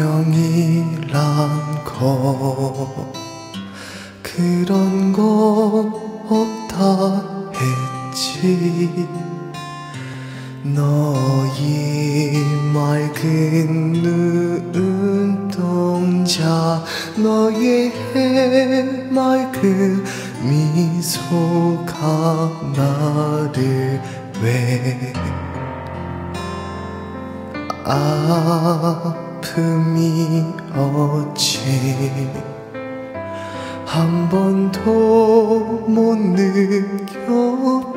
운명이란 거. 그런 거 없다 했지. 너의 맑은 눈동자 너의 해맑은 미소가 나를 왜? 아. 픔이 어찌 한 번도 못 느껴도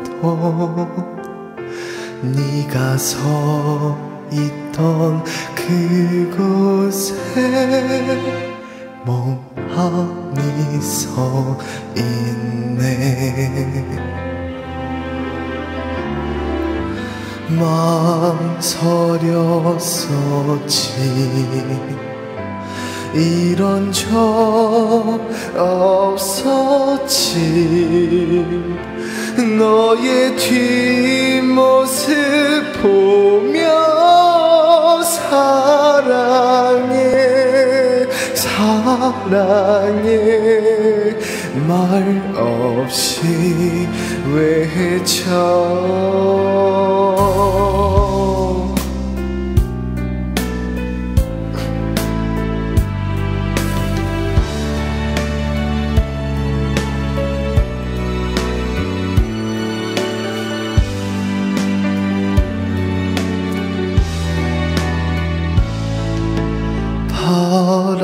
네가 서 있던 그곳에 멍하니 서 있네 망설였었지. 이런 적 없었지. 너의 뒷모습 보며 사랑해 사랑해. 말 없이 외쳐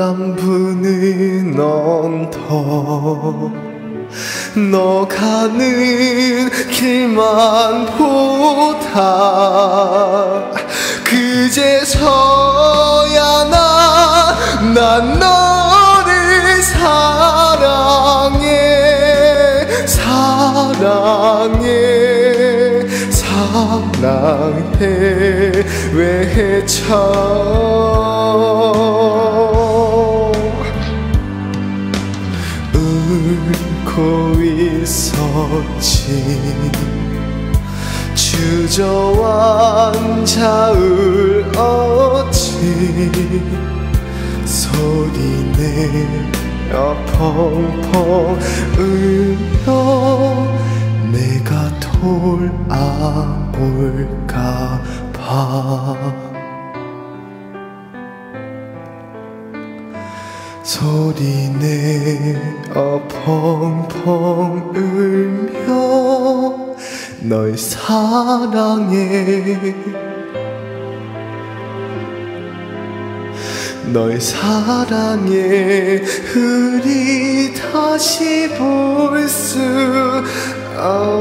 바람 부는 언덕 너 가는 길만 보다 그제서야 나, 난 너를 사랑해 사랑해 사랑해. 외쳐 주저앉아 울었지. 소리내어 펑펑 울며 내가 돌아올까 봐. 소리내어 펑펑 울며 널 사랑해 널 사랑해 우리 다시 볼수 없지